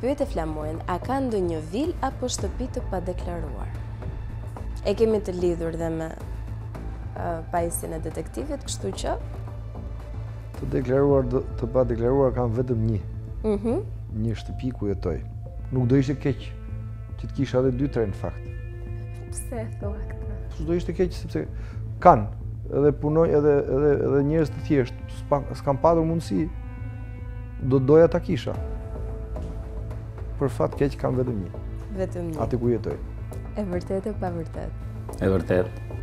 Pyete Flamurin, a ka ndonjë vilë apo shtëpi të padeklaruar? E kemi të lidhur dhe me pajisjen e detektivit, kështu që të deklaruar të pa deklaruar kam vetëm një. Mhm. Mm një shtëpi ku jetoj. Nuk do ishte keq që të kisha edhe dy tre në fakt. Pse thua këtë? Pse do ishte keq sepse kanë edhe punoj edhe edhe edhe njerëz të thjeshtë, s'kam patur mundësi Do të doja ta kisha. Për fat keq kam vetëm një. Vetëm një. Aty ku jetoj. E vërtetë e pa vërtetë. E vërtetë.